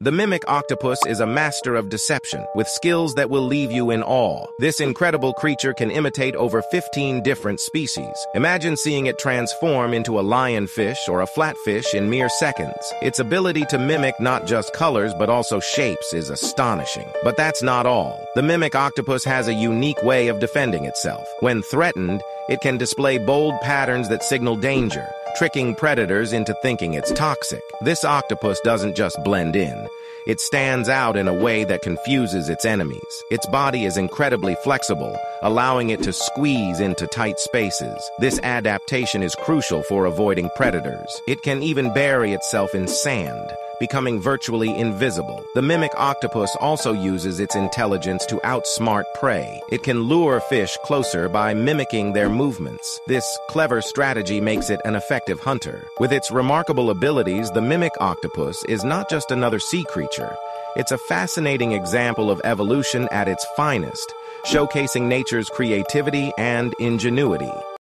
The mimic octopus is a master of deception, with skills that will leave you in awe. This incredible creature can imitate over 15 different species. Imagine seeing it transform into a lionfish or a flatfish in mere seconds. Its ability to mimic not just colors but also shapes is astonishing. But that's not all. The mimic octopus has a unique way of defending itself. When threatened, it can display bold patterns that signal danger tricking predators into thinking it's toxic. This octopus doesn't just blend in. It stands out in a way that confuses its enemies. Its body is incredibly flexible, allowing it to squeeze into tight spaces. This adaptation is crucial for avoiding predators. It can even bury itself in sand, becoming virtually invisible. The mimic octopus also uses its intelligence to outsmart prey. It can lure fish closer by mimicking their movements. This clever strategy makes it an effective hunter. With its remarkable abilities, the mimic octopus is not just another sea creature. It's a fascinating example of evolution at its finest, showcasing nature's creativity and ingenuity.